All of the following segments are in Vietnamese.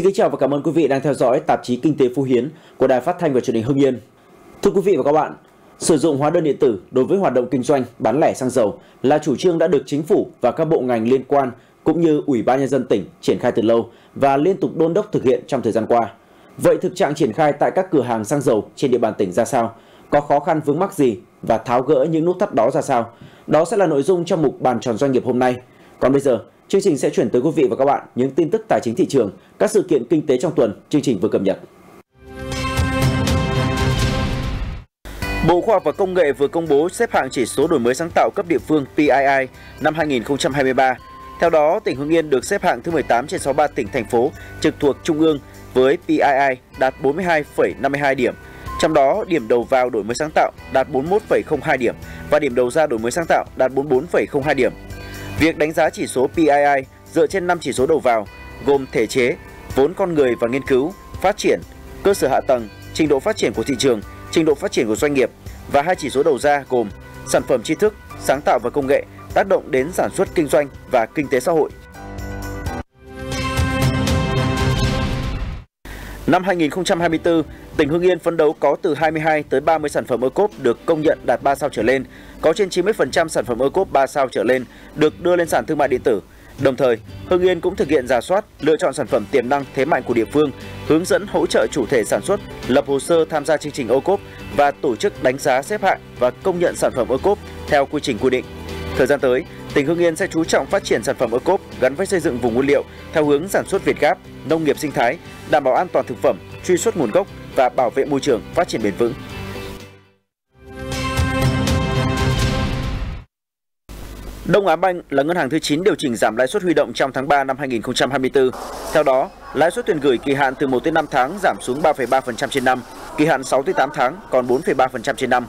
Xin kính chào và cảm ơn quý vị đang theo dõi tạp chí Kinh tế Phú Hiến của Đài Phát thanh và Truyền hình Hưng Yên. Thưa quý vị và các bạn, sử dụng hóa đơn điện tử đối với hoạt động kinh doanh bán lẻ xăng dầu là chủ trương đã được chính phủ và các bộ ngành liên quan cũng như Ủy ban nhân dân tỉnh triển khai từ lâu và liên tục đôn đốc thực hiện trong thời gian qua. Vậy thực trạng triển khai tại các cửa hàng xăng dầu trên địa bàn tỉnh ra sao? Có khó khăn vướng mắc gì và tháo gỡ những nút thắt đó ra sao? Đó sẽ là nội dung trong mục bàn tròn doanh nghiệp hôm nay. Còn bây giờ, chương trình sẽ chuyển tới quý vị và các bạn những tin tức tài chính thị trường, các sự kiện kinh tế trong tuần chương trình vừa cập nhật. Bộ Khoa học và Công nghệ vừa công bố xếp hạng chỉ số đổi mới sáng tạo cấp địa phương PII năm 2023. Theo đó, tỉnh Hưng Yên được xếp hạng thứ 18 trên 63 tỉnh thành phố trực thuộc trung ương với PII đạt 42,52 điểm. Trong đó, điểm đầu vào đổi mới sáng tạo đạt 41,02 điểm và điểm đầu ra đổi mới sáng tạo đạt 44,02 điểm. Việc đánh giá chỉ số PII dựa trên 5 chỉ số đầu vào gồm thể chế, vốn con người và nghiên cứu, phát triển, cơ sở hạ tầng, trình độ phát triển của thị trường, trình độ phát triển của doanh nghiệp và hai chỉ số đầu ra gồm sản phẩm tri thức, sáng tạo và công nghệ tác động đến sản xuất kinh doanh và kinh tế xã hội. Năm 2024, tỉnh Hưng Yên phấn đấu có từ 22 tới 30 sản phẩm ô cốp được công nhận đạt 3 sao trở lên, có trên 90% sản phẩm ô cốp 3 sao trở lên được đưa lên sàn thương mại điện tử. Đồng thời, Hưng Yên cũng thực hiện giả soát, lựa chọn sản phẩm tiềm năng thế mạnh của địa phương, hướng dẫn hỗ trợ chủ thể sản xuất, lập hồ sơ tham gia chương trình ô cốp và tổ chức đánh giá xếp hạng và công nhận sản phẩm ô cốp theo quy trình quy định. Thời gian tới, tỉnh Hưng Yên sẽ chú trọng phát triển sản phẩm ô cốp gắn với xây dựng vùng nguyên liệu theo hướng sản xuất Việt Gáp, nông nghiệp sinh thái, đảm bảo an toàn thực phẩm, truy xuất nguồn gốc và bảo vệ môi trường phát triển bền vững. Đông Á Banh là ngân hàng thứ 9 điều chỉnh giảm lãi suất huy động trong tháng 3 năm 2024. Theo đó, lãi suất tiền gửi kỳ hạn từ 1 đến 5 tháng giảm xuống 3,3% trên năm, kỳ hạn 6 đến 8 tháng còn 4,3% trên năm.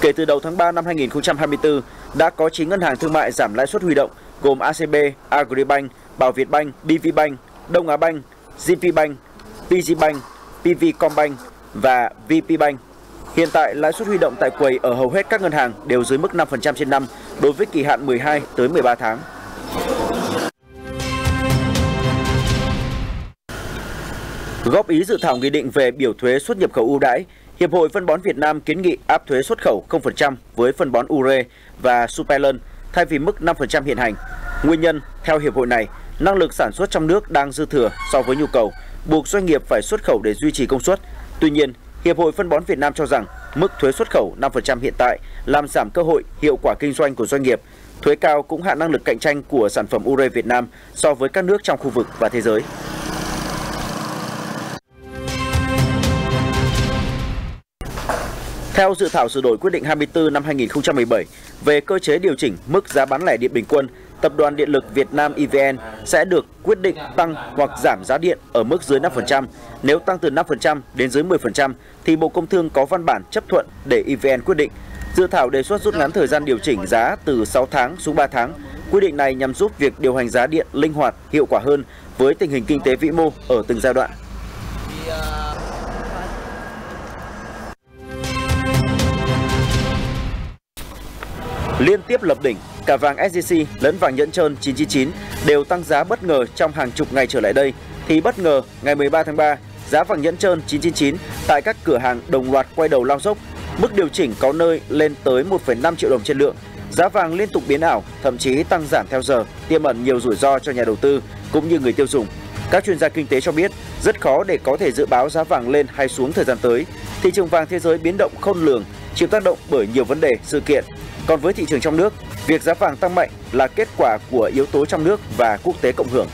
Kể từ đầu tháng 3 năm 2024, đã có 9 ngân hàng thương mại giảm lãi suất huy động gồm ACB, Agribank, Bảo Việt Bank, BV Bank, Đông Á Bank, GP Bank, PG Bank, PV Combank và VP Bank. Hiện tại lãi suất huy động tại quầy ở hầu hết các ngân hàng đều dưới mức 5% trên năm đối với kỳ hạn 12 tới 13 tháng. Góp ý dự thảo nghị định về biểu thuế xuất nhập khẩu ưu đãi, Hiệp hội phân bón Việt Nam kiến nghị áp thuế xuất khẩu 0% với phân bón ure và superlen thay vì mức 5% hiện hành. Nguyên nhân, theo hiệp hội này, năng lực sản xuất trong nước đang dư thừa so với nhu cầu, buộc doanh nghiệp phải xuất khẩu để duy trì công suất. Tuy nhiên, Hiệp hội phân bón Việt Nam cho rằng mức thuế xuất khẩu 5% hiện tại làm giảm cơ hội, hiệu quả kinh doanh của doanh nghiệp. Thuế cao cũng hạ năng lực cạnh tranh của sản phẩm ure Việt Nam so với các nước trong khu vực và thế giới. Theo dự thảo sửa đổi quyết định 24 năm 2017 về cơ chế điều chỉnh mức giá bán lẻ điện bình quân, Tập đoàn Điện lực Việt Nam EVN sẽ được quyết định tăng hoặc giảm giá điện ở mức dưới 5%. Nếu tăng từ 5% đến dưới 10% thì Bộ Công Thương có văn bản chấp thuận để EVN quyết định. Dự thảo đề xuất rút ngắn thời gian điều chỉnh giá từ 6 tháng xuống 3 tháng. Quy định này nhằm giúp việc điều hành giá điện linh hoạt, hiệu quả hơn với tình hình kinh tế vĩ mô ở từng giai đoạn. Liên tiếp lập đỉnh, cả vàng SJC lẫn vàng nhẫn trơn 999 đều tăng giá bất ngờ trong hàng chục ngày trở lại đây thì bất ngờ ngày 13 tháng 3, giá vàng nhẫn trơn 999 tại các cửa hàng đồng loạt quay đầu lao dốc, mức điều chỉnh có nơi lên tới 1,5 triệu đồng trên lượng. Giá vàng liên tục biến ảo, thậm chí tăng giảm theo giờ, tiềm ẩn nhiều rủi ro cho nhà đầu tư cũng như người tiêu dùng. Các chuyên gia kinh tế cho biết rất khó để có thể dự báo giá vàng lên hay xuống thời gian tới. Thị trường vàng thế giới biến động khôn lường, chịu tác động bởi nhiều vấn đề, sự kiện còn với thị trường trong nước, việc giá vàng tăng mạnh là kết quả của yếu tố trong nước và quốc tế cộng hưởng.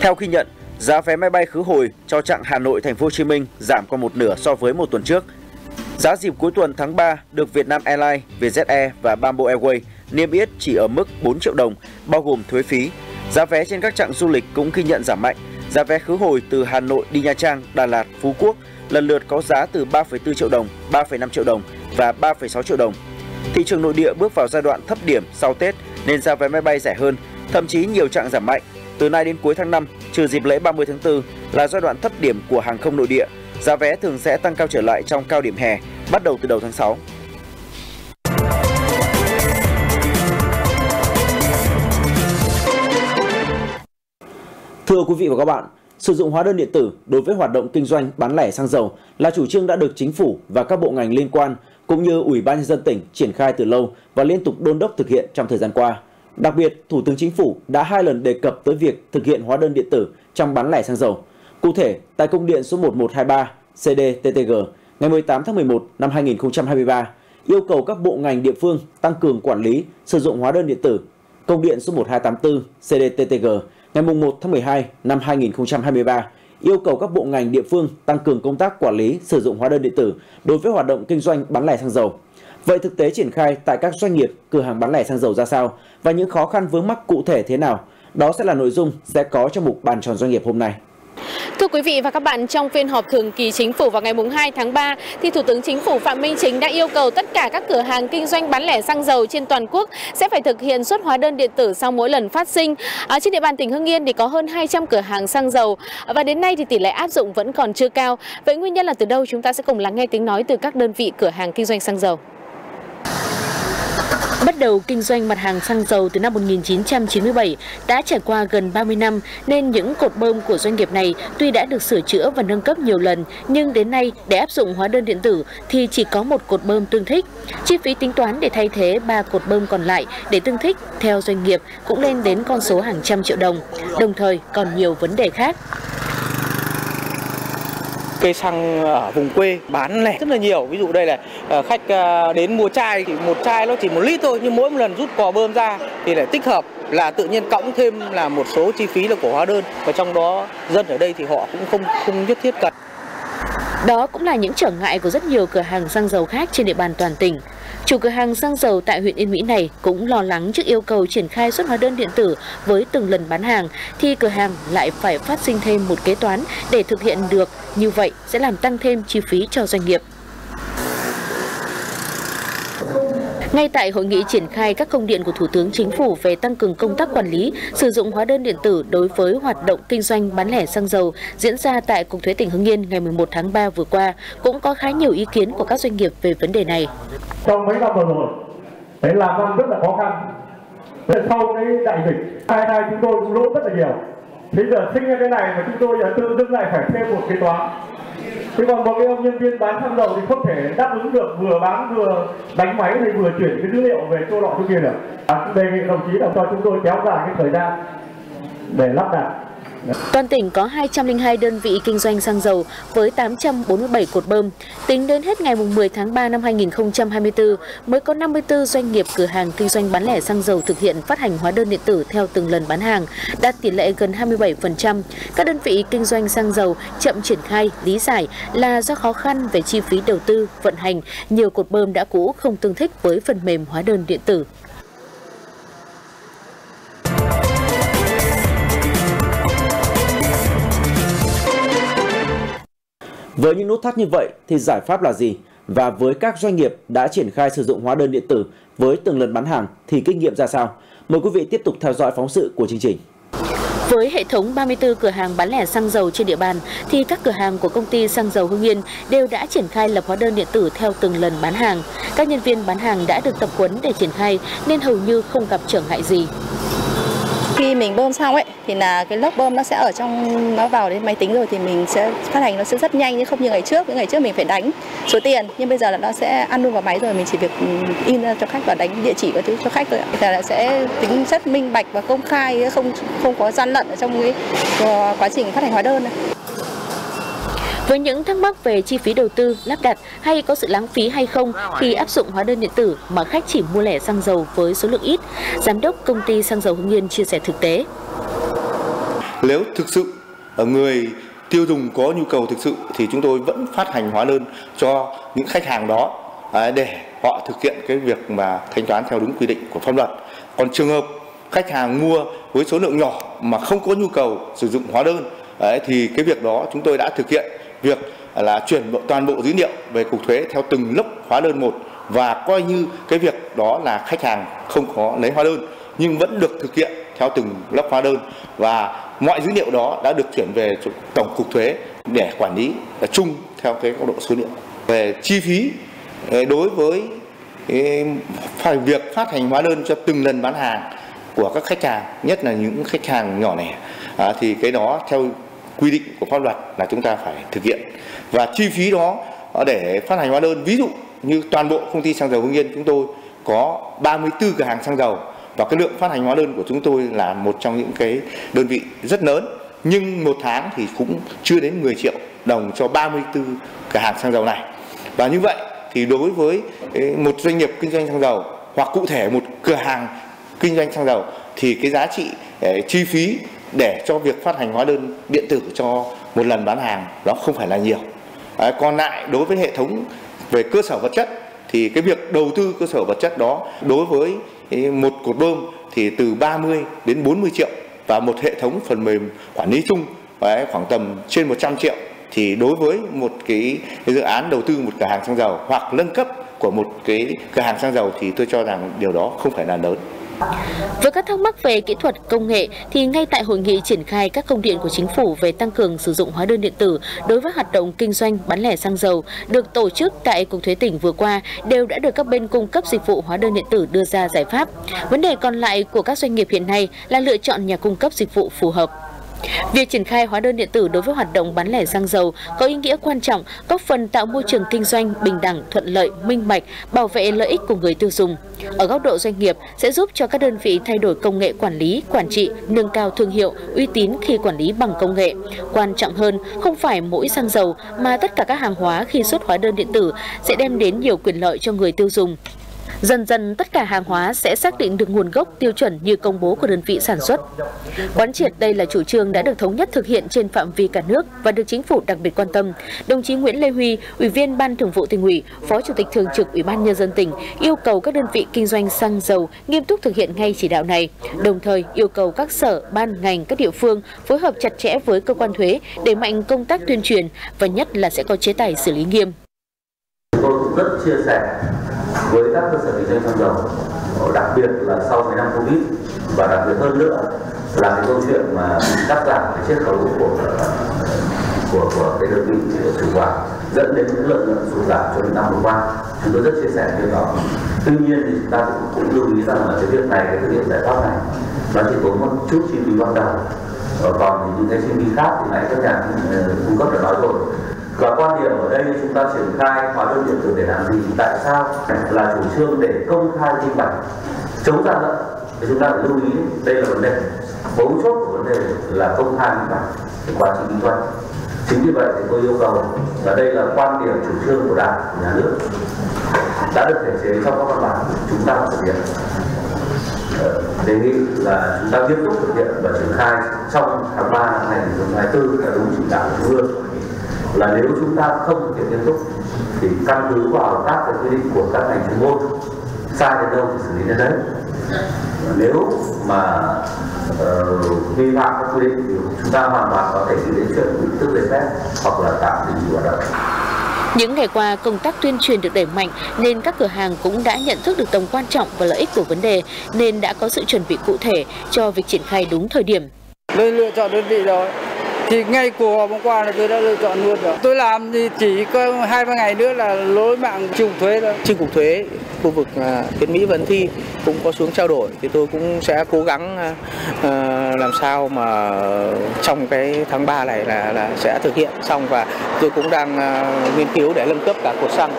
Theo ghi nhận, giá vé máy bay khứ hồi cho chặng Hà Nội Thành phố Hồ Chí Minh giảm còn một nửa so với một tuần trước. Giá dịp cuối tuần tháng 3 được Vietnam Airlines, Vietjet Air và Bamboo Airways niêm yết chỉ ở mức 4 triệu đồng, bao gồm thuế phí. Giá vé trên các chặng du lịch cũng ghi nhận giảm mạnh Giá vé khứ hồi từ Hà Nội đi Nha Trang, Đà Lạt, Phú Quốc lần lượt có giá từ 3,4 triệu đồng, 3,5 triệu đồng và 3,6 triệu đồng. Thị trường nội địa bước vào giai đoạn thấp điểm sau Tết nên giá vé máy bay rẻ hơn, thậm chí nhiều trạng giảm mạnh. Từ nay đến cuối tháng 5, trừ dịp lễ 30 tháng 4 là giai đoạn thấp điểm của hàng không nội địa. Giá vé thường sẽ tăng cao trở lại trong cao điểm hè, bắt đầu từ đầu tháng 6. Thưa quý vị và các bạn, sử dụng hóa đơn điện tử đối với hoạt động kinh doanh bán lẻ xăng dầu là chủ trương đã được chính phủ và các bộ ngành liên quan cũng như Ủy ban nhân dân tỉnh triển khai từ lâu và liên tục đôn đốc thực hiện trong thời gian qua. Đặc biệt, Thủ tướng Chính phủ đã hai lần đề cập tới việc thực hiện hóa đơn điện tử trong bán lẻ xăng dầu. Cụ thể, tại công điện số 1123 CDTTG ngày 18 tháng 11 năm 2023 yêu cầu các bộ ngành địa phương tăng cường quản lý sử dụng hóa đơn điện tử. Công điện số 1284 CDTTG ngày 1 tháng 12 năm 2023 yêu cầu các bộ ngành địa phương tăng cường công tác quản lý sử dụng hóa đơn điện tử đối với hoạt động kinh doanh bán lẻ xăng dầu. Vậy thực tế triển khai tại các doanh nghiệp, cửa hàng bán lẻ xăng dầu ra sao và những khó khăn vướng mắc cụ thể thế nào? Đó sẽ là nội dung sẽ có trong mục bàn tròn doanh nghiệp hôm nay. Thưa quý vị và các bạn, trong phiên họp thường kỳ chính phủ vào ngày 2 tháng 3, thì Thủ tướng Chính phủ Phạm Minh Chính đã yêu cầu tất cả các cửa hàng kinh doanh bán lẻ xăng dầu trên toàn quốc sẽ phải thực hiện xuất hóa đơn điện tử sau mỗi lần phát sinh. Ở trên địa bàn tỉnh Hưng Yên thì có hơn 200 cửa hàng xăng dầu và đến nay thì tỷ lệ áp dụng vẫn còn chưa cao. Vậy nguyên nhân là từ đâu? Chúng ta sẽ cùng lắng nghe tiếng nói từ các đơn vị cửa hàng kinh doanh xăng dầu. Bắt đầu kinh doanh mặt hàng xăng dầu từ năm 1997 đã trải qua gần 30 năm, nên những cột bơm của doanh nghiệp này tuy đã được sửa chữa và nâng cấp nhiều lần, nhưng đến nay để áp dụng hóa đơn điện tử thì chỉ có một cột bơm tương thích. Chi phí tính toán để thay thế ba cột bơm còn lại để tương thích theo doanh nghiệp cũng lên đến con số hàng trăm triệu đồng. Đồng thời còn nhiều vấn đề khác cây xăng ở vùng quê bán lẻ rất là nhiều. Ví dụ đây là ờ, khách ờ, đến mua chai thì một chai nó chỉ một lít thôi, nhưng mỗi một lần rút cò bơm ra thì lại tích hợp là tự nhiên cộng thêm là một số chi phí là của hóa đơn. Và trong đó dân ở đây thì họ cũng không không nhất thiết cần. Đó cũng là những trở ngại của rất nhiều cửa hàng xăng dầu khác trên địa bàn toàn tỉnh. Chủ cửa hàng xăng dầu tại huyện Yên Mỹ này cũng lo lắng trước yêu cầu triển khai xuất hóa đơn điện tử với từng lần bán hàng thì cửa hàng lại phải phát sinh thêm một kế toán để thực hiện được, như vậy sẽ làm tăng thêm chi phí cho doanh nghiệp. Ngay tại hội nghị triển khai các công điện của Thủ tướng Chính phủ về tăng cường công tác quản lý sử dụng hóa đơn điện tử đối với hoạt động kinh doanh bán lẻ xăng dầu diễn ra tại Cục Thuế tỉnh Hưng Yên ngày 11 tháng 3 vừa qua, cũng có khá nhiều ý kiến của các doanh nghiệp về vấn đề này. Trong mấy năm vừa rồi, đấy làm ăn rất là khó khăn. Sau cái đại dịch, hai hai chúng tôi cũng lỗ rất là nhiều. Thế giờ sinh ra cái này mà chúng tôi tương đương lại phải thêm một kế toán thế còn một cái ông nhân viên bán xăng dầu thì không thể đáp ứng được vừa bán vừa đánh máy hay vừa chuyển cái dữ liệu về chỗ nọ chỗ kia được. À, đề nghị đồng chí là cho chúng tôi kéo dài cái thời gian để lắp đặt. Toàn tỉnh có 202 đơn vị kinh doanh xăng dầu với 847 cột bơm. Tính đến hết ngày 10 tháng 3 năm 2024, mới có 54 doanh nghiệp cửa hàng kinh doanh bán lẻ xăng dầu thực hiện phát hành hóa đơn điện tử theo từng lần bán hàng, đạt tỷ lệ gần 27%. Các đơn vị kinh doanh xăng dầu chậm triển khai, lý giải là do khó khăn về chi phí đầu tư, vận hành, nhiều cột bơm đã cũ không tương thích với phần mềm hóa đơn điện tử. Với những nút thắt như vậy thì giải pháp là gì? Và với các doanh nghiệp đã triển khai sử dụng hóa đơn điện tử với từng lần bán hàng thì kinh nghiệm ra sao? Mời quý vị tiếp tục theo dõi phóng sự của chương trình. Với hệ thống 34 cửa hàng bán lẻ xăng dầu trên địa bàn thì các cửa hàng của công ty xăng dầu Hưng Yên đều đã triển khai lập hóa đơn điện tử theo từng lần bán hàng. Các nhân viên bán hàng đã được tập huấn để triển khai nên hầu như không gặp trở ngại gì khi mình bơm xong ấy, thì là cái lốc bơm nó sẽ ở trong, nó vào đến máy tính rồi thì mình sẽ phát hành, nó sẽ rất nhanh, nhưng không như ngày trước. Những ngày trước mình phải đánh số tiền, nhưng bây giờ là nó sẽ ăn luôn vào máy rồi. Mình chỉ việc ừ, in ra cho khách và đánh địa chỉ và thứ cho khách thôi ạ. Là sẽ tính rất minh bạch và công khai, không không có gian lận ở trong cái ờ, quá trình phát hành hóa đơn này. Với những thắc mắc về chi phí đầu tư, lắp đặt hay có sự lãng phí hay không khi áp dụng hóa đơn điện tử mà khách chỉ mua lẻ xăng dầu với số lượng ít, Giám đốc công ty xăng dầu Hưng Yên chia sẻ thực tế. Nếu thực sự người tiêu dùng có nhu cầu thực sự thì chúng tôi vẫn phát hành hóa đơn cho những khách hàng đó à, để họ thực hiện cái việc mà thanh toán theo đúng quy định của pháp luật. Còn trường hợp khách hàng mua với số lượng nhỏ mà không có nhu cầu sử dụng hóa đơn à, thì cái việc đó chúng tôi đã thực hiện việc là chuyển toàn bộ dữ liệu về cục thuế theo từng lớp hóa đơn một và coi như cái việc đó là khách hàng không có lấy hóa đơn nhưng vẫn được thực hiện theo từng lớp hóa đơn. Và mọi dữ liệu đó đã được chuyển về tổng cục thuế để quản lý là chung theo cái góc độ số liệu. Về chi phí ờ, đối với phải việc phát hành hóa đơn cho từng lần bán hàng của các khách hàng nhất là những khách hàng nhỏ lẻ à, thì cái đó theo quy định của pháp luật là chúng ta phải thực hiện. Và chi phí đó ờ, để phát hành hóa đơn, ví dụ như toàn bộ công ty xăng dầu Hưng Yên chúng tôi có 34 cửa hàng xăng dầu và cái lượng phát hành hóa đơn của chúng tôi là một trong những cái đơn vị rất lớn. Nhưng một tháng thì cũng chưa đến 10 triệu đồng cho 34 cửa hàng xăng dầu này. Và như vậy thì đối với ờ, một doanh nghiệp kinh doanh xăng dầu hoặc cụ thể một cửa hàng kinh doanh xăng dầu thì cái giá trị ờ, chi phí để cho việc phát hành hóa đơn điện tử cho một lần bán hàng đó không phải là nhiều à, còn lại đối với hệ thống về cơ sở vật chất thì cái việc đầu tư cơ sở vật chất đó đối với một cột bơm thì từ 30 đến 40 triệu và một hệ thống phần mềm quản lý chung đấy, khoảng tầm trên 100 triệu thì đối với một cái, cái dự án đầu tư một cửa hàng xăng dầu hoặc nâng cấp của một cái cửa hàng xăng dầu thì tôi cho rằng điều đó không phải là lớn. Với các thắc mắc về kỹ thuật công nghệ thì ngay tại hội nghị triển khai các công điện của chính phủ về tăng cường sử dụng hóa đơn điện tử đối với hoạt động kinh doanh bán lẻ xăng dầu được tổ chức tại Cục Thuế tỉnh vừa qua đều đã được các bên cung cấp dịch vụ hóa đơn điện tử đưa ra giải pháp. Vấn đề còn lại của các doanh nghiệp hiện nay là lựa chọn nhà cung cấp dịch vụ phù hợp. Việc triển khai hóa đơn điện tử đối với hoạt động bán lẻ xăng dầu có ý nghĩa quan trọng, góp phần tạo môi trường kinh doanh bình đẳng, thuận lợi, minh bạch, bảo vệ lợi ích của người tiêu dùng. Ở góc độ doanh nghiệp sẽ giúp cho các đơn vị thay đổi công nghệ quản lý, quản trị, nâng cao thương hiệu, uy tín khi quản lý bằng công nghệ. Quan trọng hơn, không phải mỗi xăng dầu mà tất cả các hàng hóa khi xuất hóa đơn điện tử sẽ đem đến nhiều quyền lợi cho người tiêu dùng. Dần dần tất cả hàng hóa sẽ xác định được nguồn gốc tiêu chuẩn như công bố của đơn vị sản xuất. Quán triệt đây là chủ trương đã được thống nhất thực hiện trên phạm vi cả nước và được chính phủ đặc biệt quan tâm. Đồng chí Nguyễn Lê Huy, Ủy viên Ban Thường vụ tỉnh ủy, Phó Chủ tịch Thường trực Ủy ban nhân dân tỉnh yêu cầu các đơn vị kinh doanh xăng dầu nghiêm túc thực hiện ngay chỉ đạo này. Đồng thời yêu cầu các sở, ban, ngành, các địa phương phối hợp chặt chẽ với cơ quan thuế để mạnh công tác tuyên truyền và nhất là sẽ có chế tài xử lý nghiêm. Tôi cũng rất chia sẻ với các cơ sở kinh doanh xăng dầu ờ, đặc biệt là sau mấy năm covid và đặc biệt hơn nữa là cái câu chuyện mà cắt giảm cái chiết khấu của của của cái đơn vị chủ quản dẫn đến những lợi nhuận sụt giảm trong những năm vừa qua. Chúng tôi rất chia sẻ với đó. Tuy nhiên thì chúng ta cũng, cũng lưu ý rằng là cái việc này cái thực hiện giải pháp này nó chỉ có một chút chi phí ban đầu. Ờ, còn thì những cái chi phí khác thì nãy các nhà ờ, cung cấp đã nói rồi và quan điểm ở đây chúng ta triển khai hóa đơn điện tử để làm gì? Tại sao là chủ trương để công khai minh bạch chống gian lận. Thì chúng ta phải lưu ý, đây là vấn đề. Mấu chốt của vấn đề là công khai minh bạch quá trình kinh doanh. Chính vì vậy thì tôi yêu cầu, và đây là quan điểm chủ trương của đảng, của nhà nước, đã được thể chế trong các văn bản, chúng ta thực hiện. Ờ, đề nghị là chúng ta tiếp tục thực hiện và triển khai trong tháng 3 năm 2024 là đúng chỉ đạo của trung ương là nếu chúng ta không thực hiện nghiêm túc thì căn cứ vào các cái quy định của các ngành chuyên môn sai đến đâu thì xử lý đến đấy. Nếu mà uh, vi phạm các quy định thì chúng ta hoàn toàn có thể đi đến chuyện bị tước giấy phép hoặc là tạm đình chỉ hoạt động. Những ngày qua, công tác tuyên truyền được đẩy mạnh nên các cửa hàng cũng đã nhận thức được tầm quan trọng và lợi ích của vấn đề nên đã có sự chuẩn bị cụ thể cho việc triển khai đúng thời điểm. Tôi lựa chọn đơn vị rồi thì ngay cuộc họp hôm qua là tôi đã lựa chọn luôn rồi. Tôi làm thì chỉ có hai ba ngày nữa là lối mạng chi cục thuế thôi. Chi cục thuế khu vực à, Việt Mỹ Vân Thi cũng có xuống trao đổi thì tôi cũng sẽ cố gắng uh, làm sao mà trong cái tháng 3 này là là sẽ thực hiện xong và tôi cũng đang uh, nghiên cứu để nâng cấp cả cột xăng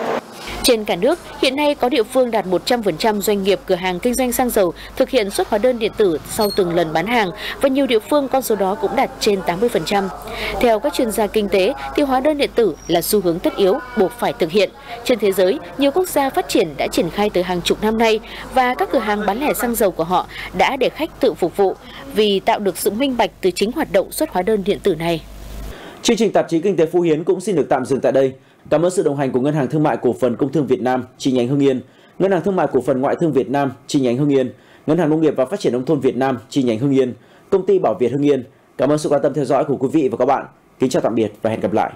trên cả nước, hiện nay có địa phương đạt 100% doanh nghiệp cửa hàng kinh doanh xăng dầu thực hiện xuất hóa đơn điện tử sau từng lần bán hàng và nhiều địa phương con số đó cũng đạt trên 80%. Theo các chuyên gia kinh tế, thì hóa đơn điện tử là xu hướng tất yếu buộc phải thực hiện. Trên thế giới, nhiều quốc gia phát triển đã triển khai từ hàng chục năm nay và các cửa hàng bán lẻ xăng dầu của họ đã để khách tự phục vụ vì tạo được sự minh bạch từ chính hoạt động xuất hóa đơn điện tử này. Chương trình tạp chí Kinh tế Phú Hiến cũng xin được tạm dừng tại đây. Cảm ơn sự đồng hành của Ngân hàng Thương mại Cổ phần Công thương Việt Nam chi nhánh Hưng Yên, Ngân hàng Thương mại Cổ phần Ngoại thương Việt Nam chi nhánh Hưng Yên, Ngân hàng Nông nghiệp và Phát triển nông thôn Việt Nam chi nhánh Hưng Yên, Công ty Bảo Việt Hưng Yên. Cảm ơn sự quan tâm theo dõi của quý vị và các bạn. Kính chào tạm biệt và hẹn gặp lại.